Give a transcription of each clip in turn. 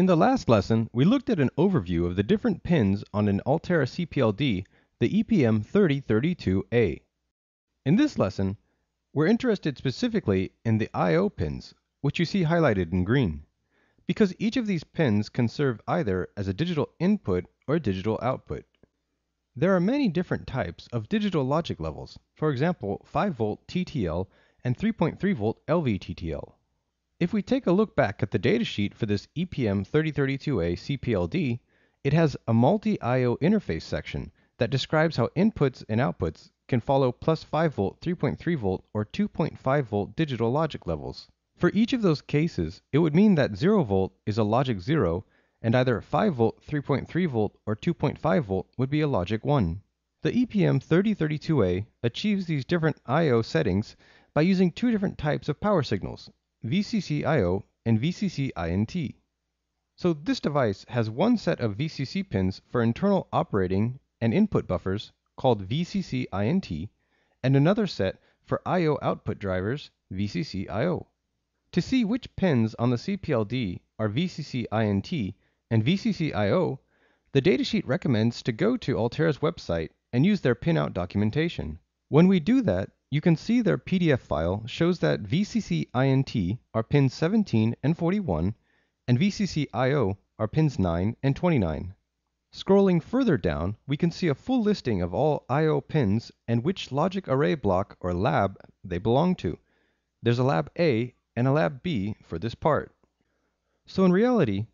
In the last lesson, we looked at an overview of the different pins on an Altera CPLD, the EPM3032A. In this lesson, we're interested specifically in the I.O. pins, which you see highlighted in green, because each of these pins can serve either as a digital input or digital output. There are many different types of digital logic levels, for example 5 volt TTL and 3.3 volt LVTTL. If we take a look back at the datasheet for this EPM3032A CPLD, it has a multi-I.O. interface section that describes how inputs and outputs can follow plus 5 volt, 3.3 volt, or 2.5 volt digital logic levels. For each of those cases, it would mean that 0 volt is a logic 0, and either 5 volt, 3.3 volt, or 2.5 volt would be a logic 1. The EPM3032A achieves these different I.O. settings by using two different types of power signals, VCC-IO and VCC-INT. So this device has one set of VCC pins for internal operating and input buffers called VCC-INT and another set for I.O. output drivers VCC-IO. To see which pins on the CPLD are VCC-INT and VCC-IO, the datasheet recommends to go to Altera's website and use their pinout documentation. When we do that, you can see their PDF file shows that VCC-INT are pins 17 and 41, and VCC-IO are pins 9 and 29. Scrolling further down, we can see a full listing of all I.O. pins and which logic array block or lab they belong to. There's a lab A and a lab B for this part. So in reality,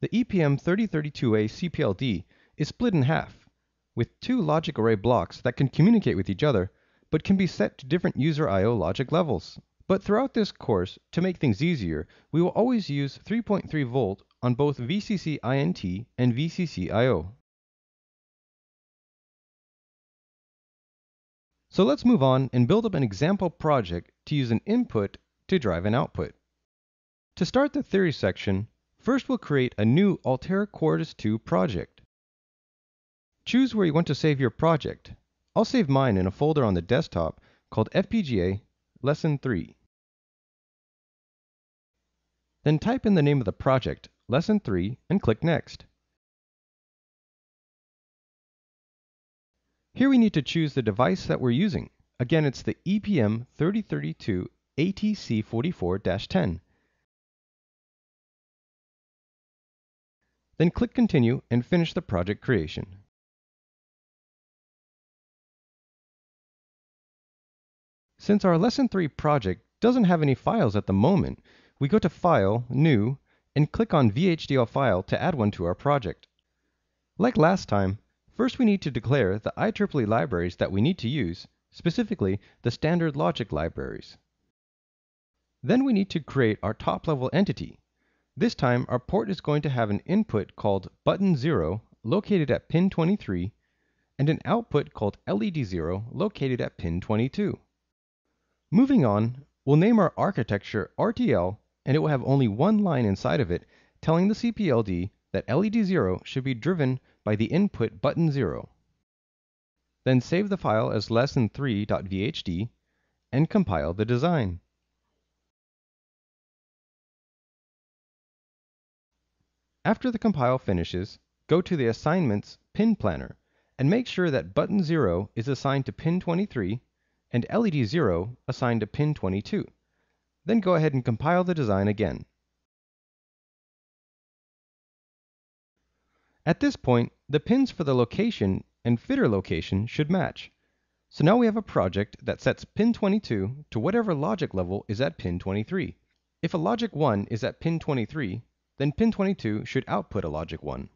the EPM3032A CPLD is split in half, with two logic array blocks that can communicate with each other, but can be set to different user I.O. logic levels. But throughout this course, to make things easier, we will always use 3.3 volt on both VCC INT and VCC IO. So let's move on and build up an example project to use an input to drive an output. To start the theory section, first we'll create a new Altera Quartus 2 project. Choose where you want to save your project. I'll save mine in a folder on the desktop called FPGA Lesson 3. Then type in the name of the project Lesson 3, and click Next. Here we need to choose the device that we're using. Again, it's the EPM 3032 ATC44-10. Then click Continue and finish the project creation. Since our Lesson 3 project doesn't have any files at the moment, we go to File, New, and click on VHDL file to add one to our project. Like last time, first we need to declare the IEEE libraries that we need to use, specifically the standard logic libraries. Then we need to create our top-level entity. This time our port is going to have an input called button 0 located at pin 23 and an output called LED 0 located at pin 22. Moving on, we'll name our architecture RTL and it will have only one line inside of it telling the CPLD that LED 0 should be driven by the input button 0. Then save the file as lesson3.vhd and compile the design. After the compile finishes, go to the Assignments Pin Planner and make sure that button 0 is assigned to pin 23 and LED 0 assigned to pin 22. Then go ahead and compile the design again. At this point, the pins for the location and fitter location should match. So now we have a project that sets pin 22 to whatever logic level is at pin 23. If a logic 1 is at pin 23, then pin 22 should output a logic 1.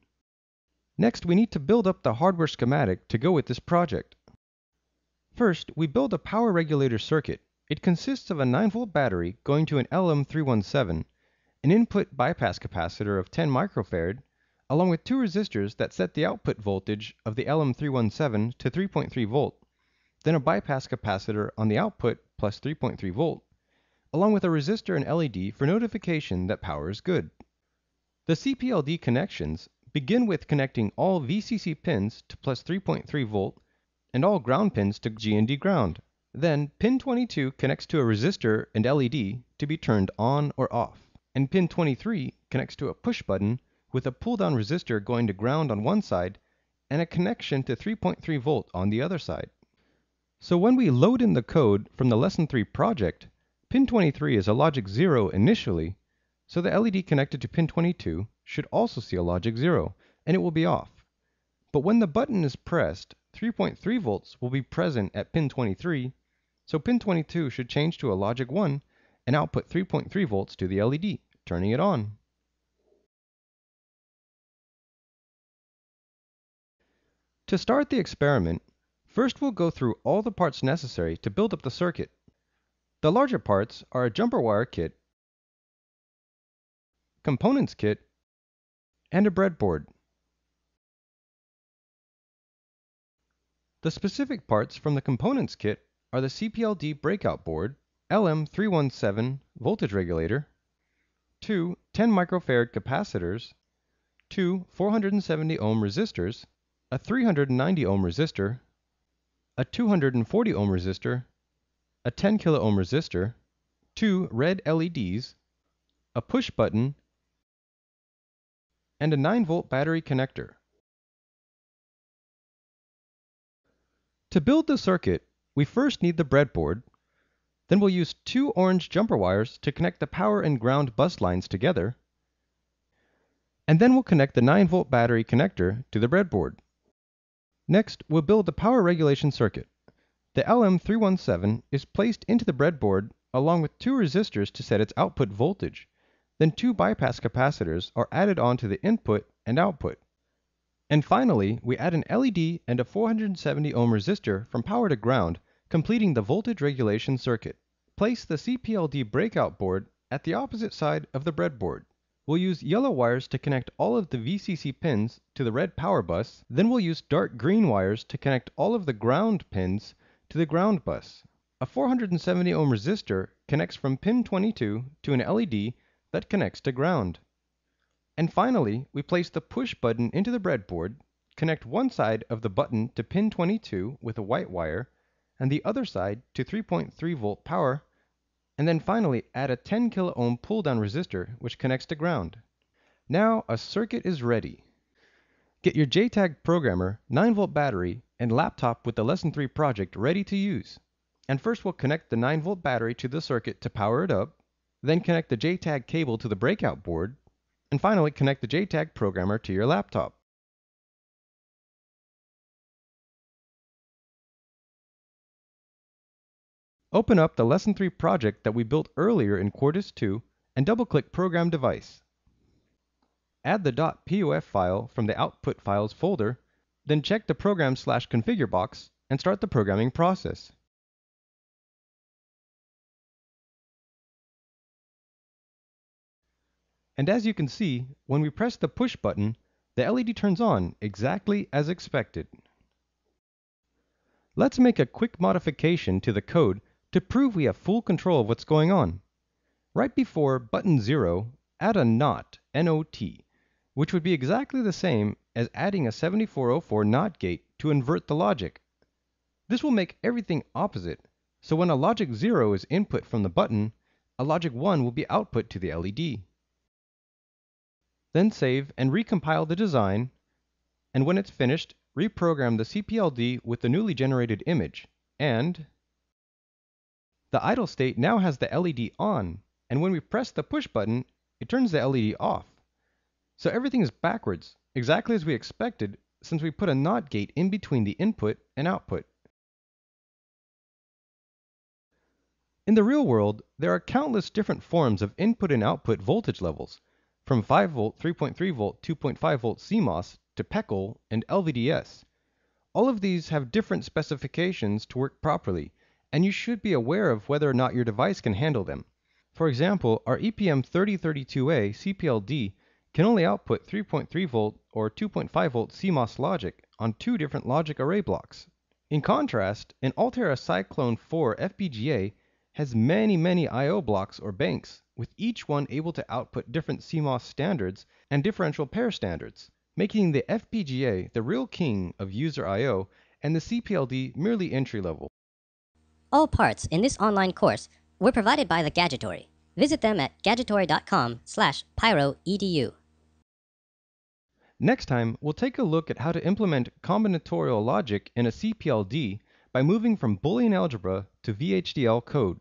Next, we need to build up the hardware schematic to go with this project. First, we build a power regulator circuit it consists of a 9 volt battery going to an LM317, an input bypass capacitor of 10 microfarad, along with two resistors that set the output voltage of the LM317 to 3.3 volt, then a bypass capacitor on the output plus 3.3 volt, along with a resistor and LED for notification that power is good. The CPLD connections begin with connecting all VCC pins to plus 3.3 volt and all ground pins to GND ground. Then pin 22 connects to a resistor and LED to be turned on or off, and pin 23 connects to a push button with a pull-down resistor going to ground on one side and a connection to 3.3 volt on the other side. So when we load in the code from the Lesson 3 project, pin 23 is a logic 0 initially, so the LED connected to pin 22 should also see a logic 0, and it will be off. But when the button is pressed, 3.3 volts will be present at pin 23, so pin 22 should change to a logic 1 and output 3.3 volts to the LED, turning it on. To start the experiment, first we'll go through all the parts necessary to build up the circuit. The larger parts are a jumper wire kit, components kit, and a breadboard. The specific parts from the components kit are the CPLD breakout board, LM317 voltage regulator, two 10 microfarad capacitors, two 470 ohm resistors, a 390 ohm resistor, a 240 ohm resistor, a 10 kilo ohm resistor, two red LEDs, a push button, and a 9 volt battery connector. To build the circuit, we first need the breadboard. Then we'll use two orange jumper wires to connect the power and ground bus lines together. And then we'll connect the 9 volt battery connector to the breadboard. Next, we'll build the power regulation circuit. The LM317 is placed into the breadboard along with two resistors to set its output voltage. Then two bypass capacitors are added onto the input and output. And finally, we add an LED and a 470 ohm resistor from power to ground, completing the voltage regulation circuit. Place the CPLD breakout board at the opposite side of the breadboard. We'll use yellow wires to connect all of the VCC pins to the red power bus, then we'll use dark green wires to connect all of the ground pins to the ground bus. A 470 ohm resistor connects from pin 22 to an LED that connects to ground. And finally, we place the push button into the breadboard, connect one side of the button to pin 22 with a white wire, and the other side to 3.3 volt power, and then finally add a 10 kilo ohm pull down resistor which connects to ground. Now a circuit is ready. Get your JTAG programmer, 9 volt battery, and laptop with the Lesson 3 project ready to use. And first we'll connect the 9 volt battery to the circuit to power it up, then connect the JTAG cable to the breakout board, and finally, connect the JTAG programmer to your laptop. Open up the Lesson 3 project that we built earlier in Quartus 2 and double-click Program Device. Add the .pof file from the Output Files folder, then check the Program slash Configure box and start the programming process. And as you can see, when we press the push button, the LED turns on exactly as expected. Let's make a quick modification to the code to prove we have full control of what's going on. Right before button 0, add a NOT, N-O-T, which would be exactly the same as adding a 7404 NOT gate to invert the logic. This will make everything opposite, so when a logic 0 is input from the button, a logic 1 will be output to the LED. Then save and recompile the design, and when it's finished, reprogram the CPLD with the newly generated image, and the idle state now has the LED on, and when we press the push button, it turns the LED off. So everything is backwards, exactly as we expected, since we put a NOT gate in between the input and output. In the real world, there are countless different forms of input and output voltage levels, from 5 volt, 3.3 volt, 2.5 volt CMOS to PECL and LVDS. All of these have different specifications to work properly, and you should be aware of whether or not your device can handle them. For example, our EPM3032A CPLD can only output 3.3 volt or 2.5 volt CMOS logic on two different logic array blocks. In contrast, an Altera Cyclone 4 FPGA has many, many I.O. blocks or banks, with each one able to output different CMOS standards and differential pair standards, making the FPGA the real king of user I.O. and the CPLD merely entry level. All parts in this online course were provided by the Gadgetory. Visit them at gadgetory.com slash pyroedu. Next time, we'll take a look at how to implement combinatorial logic in a CPLD by moving from Boolean algebra to VHDL code.